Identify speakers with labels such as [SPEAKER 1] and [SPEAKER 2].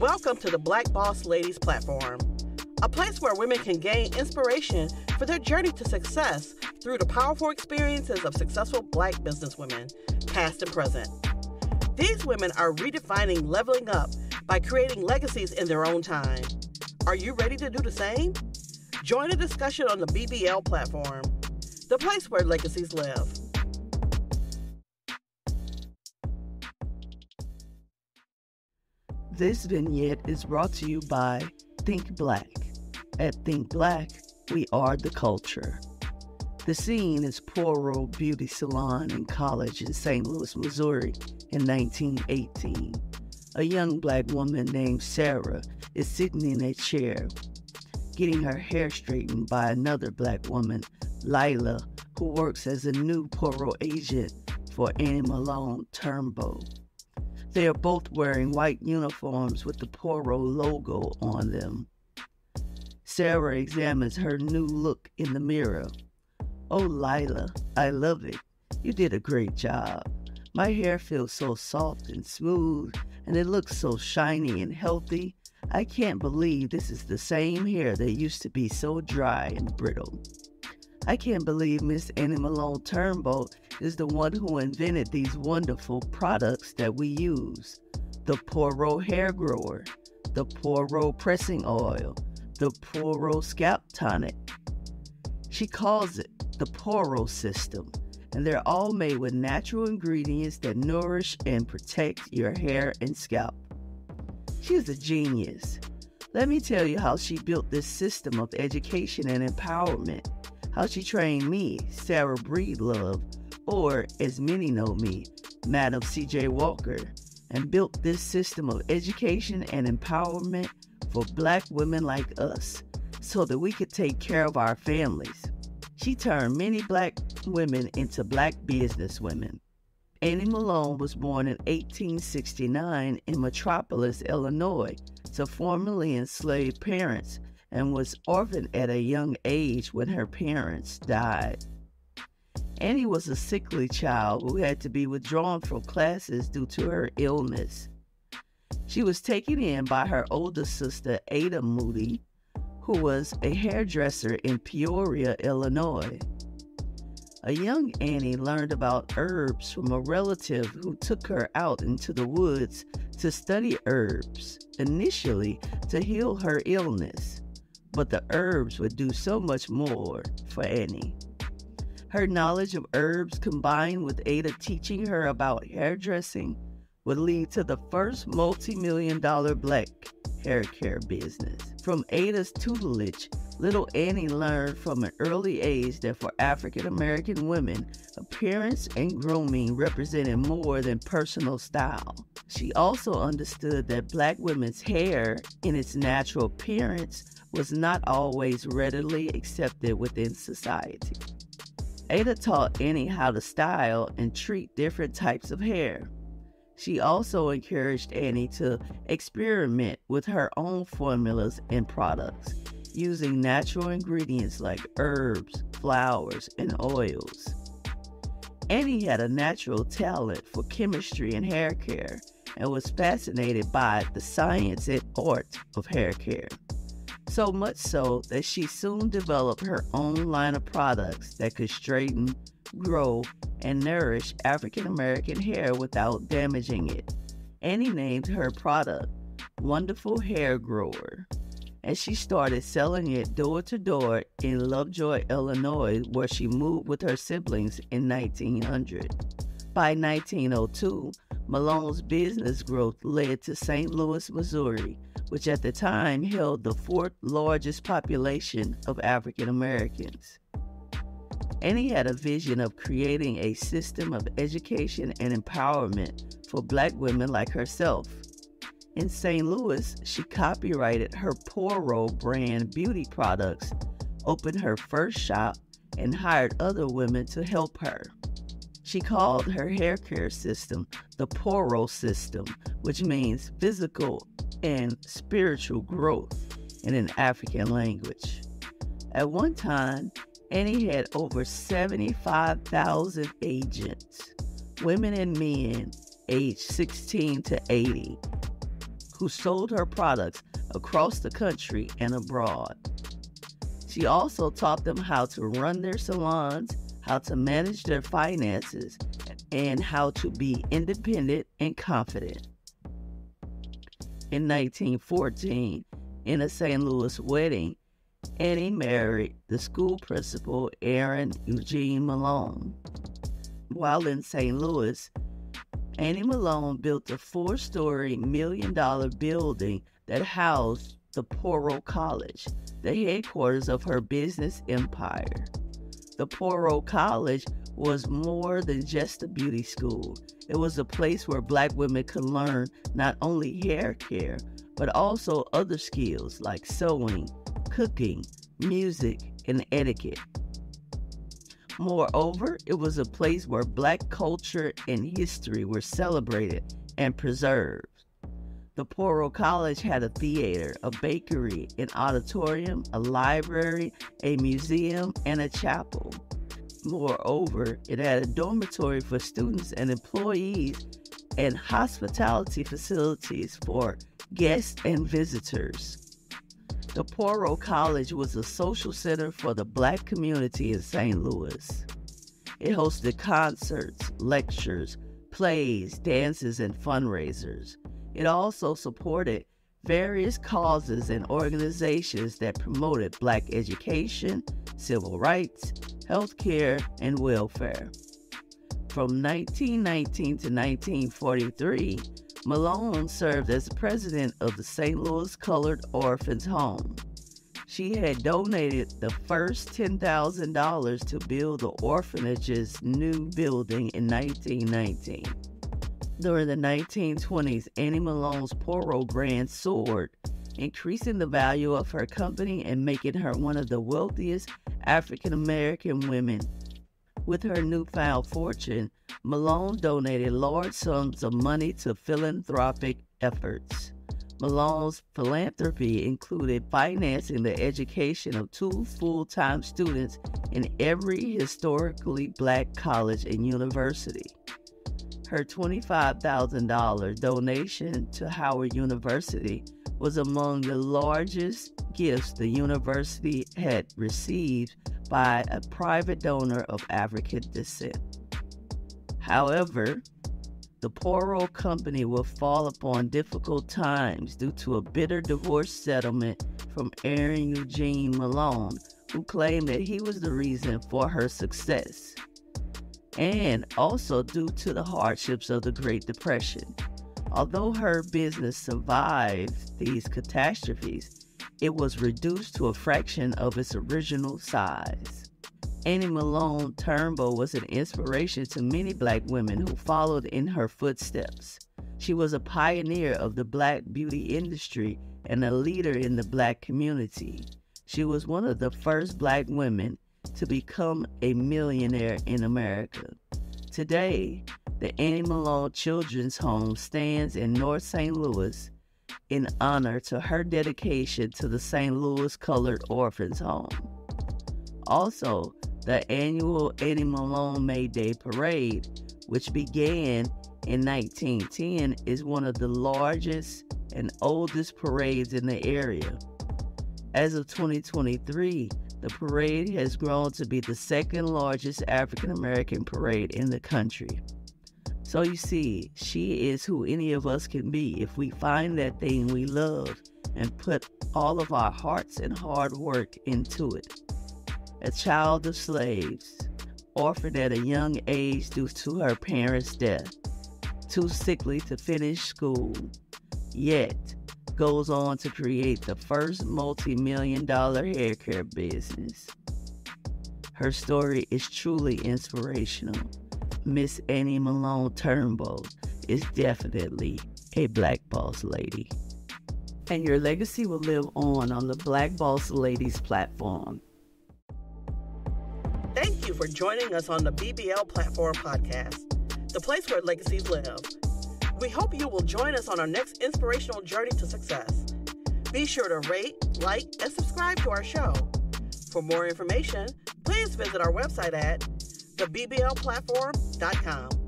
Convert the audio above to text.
[SPEAKER 1] Welcome to the Black Boss Ladies platform, a place where women can gain inspiration for their journey to success through the powerful experiences of successful black businesswomen, past and present. These women are redefining leveling up by creating legacies in their own time. Are you ready to do the same? Join a discussion on the BBL platform, the place where legacies live.
[SPEAKER 2] This vignette is brought to you by Think Black. At Think Black, we are the culture. The scene is Poro Beauty Salon and College in St. Louis, Missouri in 1918. A young black woman named Sarah is sitting in a chair, getting her hair straightened by another black woman, Lila, who works as a new Poro agent for Annie Malone Turnbo. They are both wearing white uniforms with the Poro logo on them. Sarah examines her new look in the mirror. Oh, Lila, I love it. You did a great job. My hair feels so soft and smooth, and it looks so shiny and healthy. I can't believe this is the same hair that used to be so dry and brittle. I can't believe Miss Annie Malone Turnbo is the one who invented these wonderful products that we use. The Poro hair grower, the Poro pressing oil, the Poro scalp tonic. She calls it the Poro system, and they're all made with natural ingredients that nourish and protect your hair and scalp. She's a genius. Let me tell you how she built this system of education and empowerment how she trained me, Sarah Breedlove, or as many know me, Madam C.J. Walker, and built this system of education and empowerment for black women like us so that we could take care of our families. She turned many black women into black businesswomen. Annie Malone was born in 1869 in Metropolis, Illinois, to formerly enslaved parents and was orphaned at a young age when her parents died. Annie was a sickly child who had to be withdrawn from classes due to her illness. She was taken in by her older sister, Ada Moody, who was a hairdresser in Peoria, Illinois. A young Annie learned about herbs from a relative who took her out into the woods to study herbs, initially to heal her illness but the herbs would do so much more for Annie. Her knowledge of herbs combined with Ada teaching her about hairdressing would lead to the first multi million dollar black hair care business. From Ada's tutelage, little Annie learned from an early age that for African American women, appearance and grooming represented more than personal style. She also understood that black women's hair, in its natural appearance, was not always readily accepted within society. Ada taught Annie how to style and treat different types of hair. She also encouraged Annie to experiment with her own formulas and products using natural ingredients like herbs, flowers, and oils. Annie had a natural talent for chemistry and hair care and was fascinated by the science and art of hair care so much so that she soon developed her own line of products that could straighten, grow, and nourish African American hair without damaging it. Annie named her product Wonderful Hair Grower, and she started selling it door to door in Lovejoy, Illinois, where she moved with her siblings in 1900. By 1902, Malone's business growth led to St. Louis, Missouri, which at the time held the fourth largest population of African Americans. Annie had a vision of creating a system of education and empowerment for black women like herself. In St. Louis, she copyrighted her Poro brand beauty products, opened her first shop, and hired other women to help her. She called her hair care system the poro system, which means physical and spiritual growth in an African language. At one time, Annie had over 75,000 agents, women and men aged 16 to 80, who sold her products across the country and abroad. She also taught them how to run their salons, how to manage their finances, and how to be independent and confident. In 1914, in a St. Louis wedding, Annie married the school principal, Aaron Eugene Malone. While in St. Louis, Annie Malone built a four story million dollar building that housed the Poro College, the headquarters of her business empire. The Poro College was more than just a beauty school. It was a place where black women could learn not only hair care, but also other skills like sewing, cooking, music, and etiquette. Moreover, it was a place where black culture and history were celebrated and preserved. The Poro College had a theater, a bakery, an auditorium, a library, a museum, and a chapel. Moreover, it had a dormitory for students and employees and hospitality facilities for guests and visitors. The Poro College was a social center for the black community in St. Louis. It hosted concerts, lectures, plays, dances, and fundraisers. It also supported various causes and organizations that promoted black education, civil rights, health care, and welfare. From 1919 to 1943, Malone served as president of the St. Louis Colored Orphans Home. She had donated the first $10,000 to build the orphanage's new building in 1919. During the 1920s, Annie Malone's Poro brand soared, increasing the value of her company and making her one of the wealthiest African American women. With her newfound fortune, Malone donated large sums of money to philanthropic efforts. Malone's philanthropy included financing the education of two full time students in every historically black college and university. Her $25,000 donation to Howard University was among the largest gifts the university had received by a private donor of African descent. However, the Poro company will fall upon difficult times due to a bitter divorce settlement from Aaron Eugene Malone, who claimed that he was the reason for her success, and also due to the hardships of the Great Depression. Although her business survived these catastrophes, it was reduced to a fraction of its original size. Annie Malone Turnbo was an inspiration to many black women who followed in her footsteps. She was a pioneer of the black beauty industry and a leader in the black community. She was one of the first black women to become a millionaire in America. Today, the Annie Malone Children's Home stands in North St. Louis in honor to her dedication to the St. Louis Colored Orphans Home. Also, the annual Annie Malone May Day Parade, which began in 1910, is one of the largest and oldest parades in the area. As of 2023, the parade has grown to be the second largest African American parade in the country. So you see, she is who any of us can be if we find that thing we love and put all of our hearts and hard work into it a child of slaves, orphaned at a young age due to her parents' death, too sickly to finish school, yet goes on to create the first multi million dollar hair care business. Her story is truly inspirational. Miss Annie Malone Turnbo is definitely a black boss lady. And your legacy will live on on the Black Boss Ladies platform.
[SPEAKER 1] Thank you for joining us on the BBL Platform Podcast, the place where legacies live. We hope you will join us on our next inspirational journey to success. Be sure to rate, like, and subscribe to our show. For more information, please visit our website at theBBLplatform.com.